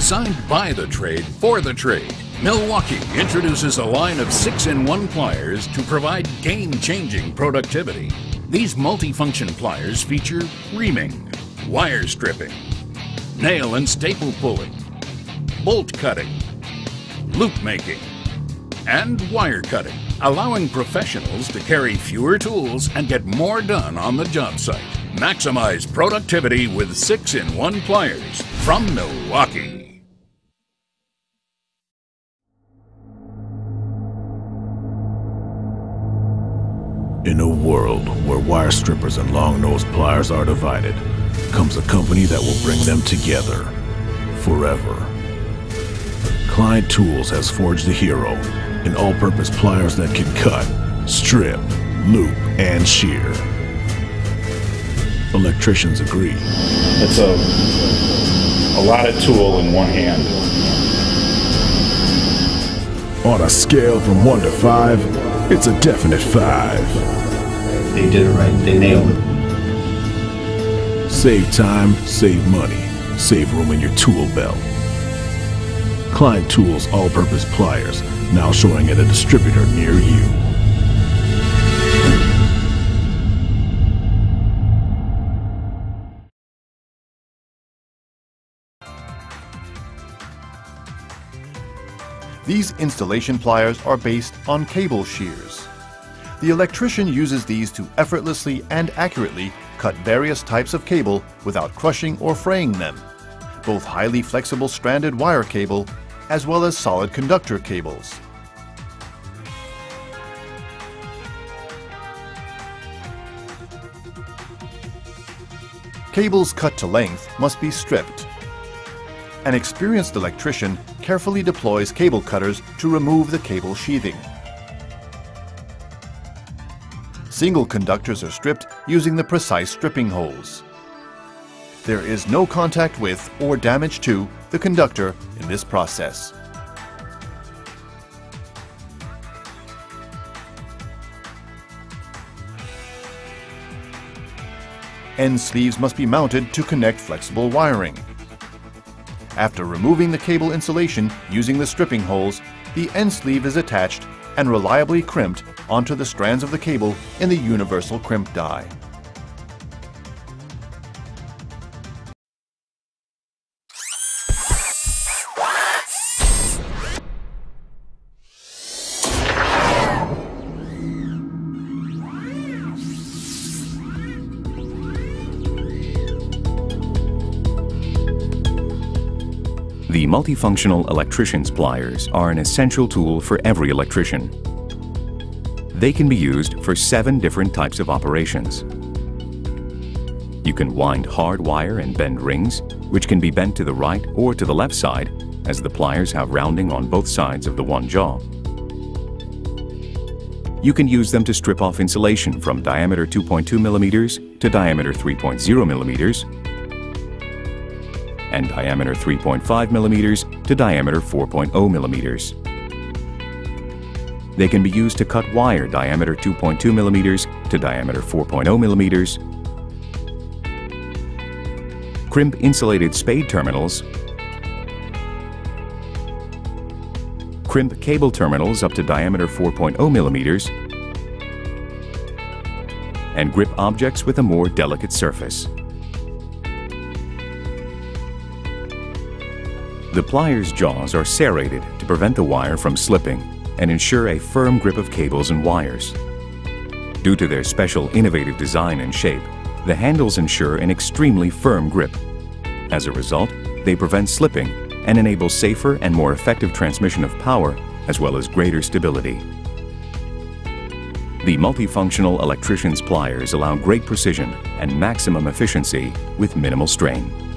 Designed by the trade for the trade, Milwaukee introduces a line of six in one pliers to provide game changing productivity. These multifunction pliers feature reaming, wire stripping, nail and staple pulling, bolt cutting, loop making, and wire cutting, allowing professionals to carry fewer tools and get more done on the job site. Maximize productivity with 6 in 1 pliers from Milwaukee. In a world where wire strippers and long-nosed pliers are divided, comes a company that will bring them together forever. Klein Tools has forged a hero in all-purpose pliers that can cut, strip, loop, and shear. Electricians agree. It's a, a lot of tool in one hand. On a scale from 1 to 5, it's a definite 5. They did it right. They nailed it. Save time, save money, save room in your tool belt. Klein Tools all-purpose pliers, now showing at a distributor near you. These installation pliers are based on cable shears. The electrician uses these to effortlessly and accurately cut various types of cable without crushing or fraying them, both highly flexible stranded wire cable as well as solid conductor cables. Cables cut to length must be stripped. An experienced electrician carefully deploys cable cutters to remove the cable sheathing. Single conductors are stripped using the precise stripping holes. There is no contact with or damage to the conductor in this process. End sleeves must be mounted to connect flexible wiring. After removing the cable insulation using the stripping holes, the end sleeve is attached and reliably crimped onto the strands of the cable in the universal crimp die. The multifunctional electrician's pliers are an essential tool for every electrician. They can be used for seven different types of operations. You can wind hard wire and bend rings, which can be bent to the right or to the left side, as the pliers have rounding on both sides of the one jaw. You can use them to strip off insulation from diameter 2.2 millimeters to diameter 3.0 millimeters and diameter 3.5 millimeters to diameter 4.0 millimeters. They can be used to cut wire diameter 2.2 millimeters to diameter 4.0 millimeters, crimp insulated spade terminals, crimp cable terminals up to diameter 4.0 millimeters, and grip objects with a more delicate surface. The pliers' jaws are serrated to prevent the wire from slipping and ensure a firm grip of cables and wires. Due to their special innovative design and shape, the handles ensure an extremely firm grip. As a result, they prevent slipping and enable safer and more effective transmission of power as well as greater stability. The multifunctional electrician's pliers allow great precision and maximum efficiency with minimal strain.